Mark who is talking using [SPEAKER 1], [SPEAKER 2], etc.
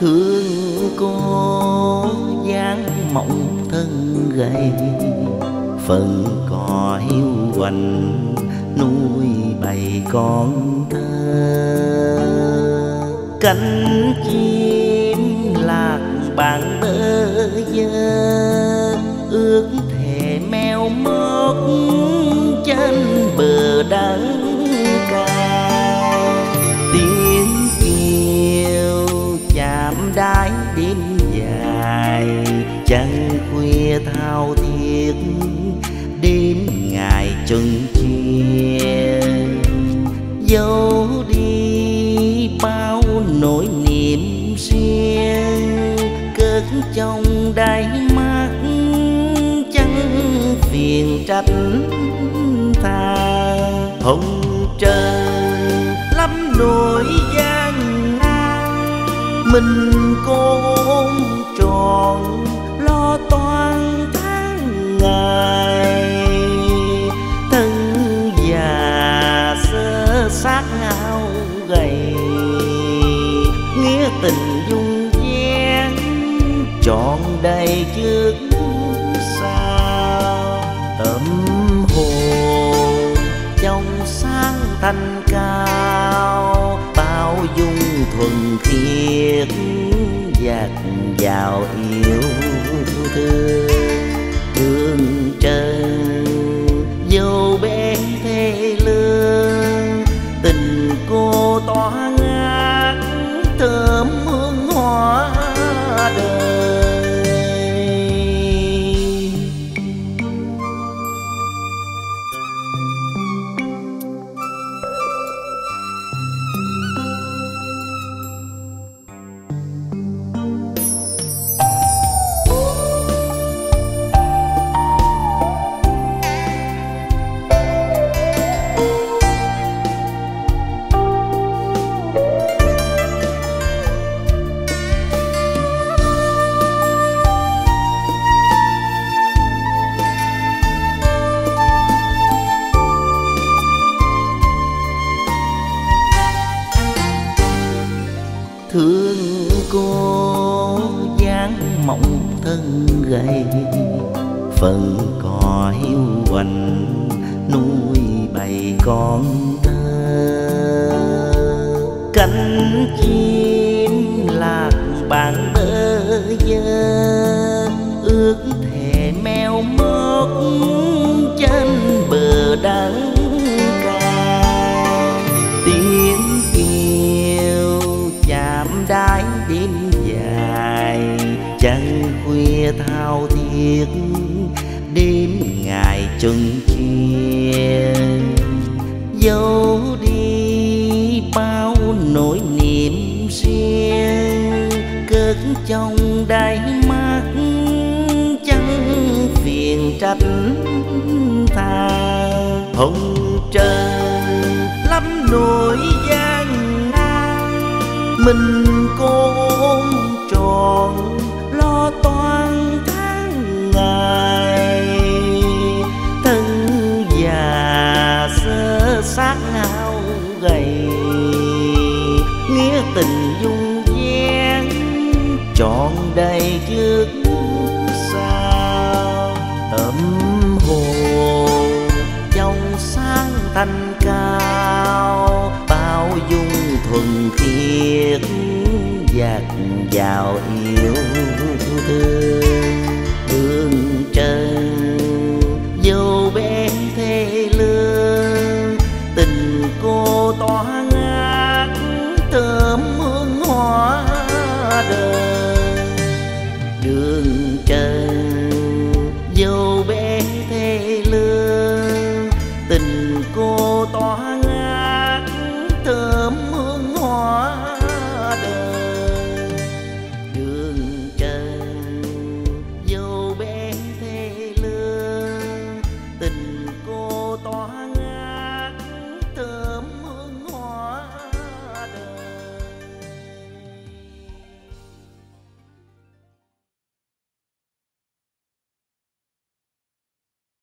[SPEAKER 1] thương cô dáng mộng thân gầy. Phần cỏ hiu quạnh nuôi bầy con thơ. Cánh chim lạc bằng thao thiết đến ngày chừng chia dấu đi bao nỗi niềm riêng cất trong đáy mắt chẳng phiền trách tha. Hồng trời lắm nỗi gian nan, mình cô tròn gầy, nghĩa tình dung gian trọn đầy trước sao tâm hồn trong sáng thanh cao, bao dung thuần khiết dạt vào yêu thương. Đường trần thương cô dáng mộng thân gầy. Phần cỏ hiu quạnh nuôi bầy con thơ. Cánh chim đêm dài. Chân khuya thao thiết, đêm ngày chừng chia dấu đi bao nỗi niềm riêng. Cất trong đáy mắt, chẳng phiền trách tha. Hồng trời lắm nỗi gian mình cô ôm tròn lo toan tháng ngày. Thân già sơ xác hao gầy, nghĩa tình dung gian trọn đầy trước sao tâm hồ trong sáng thanh cao, bao dung thuần khiết dạt vào yêu thương đường trần vô bên thê lương, tình cô tỏa ngát thơm hương hoa đời. Đường trần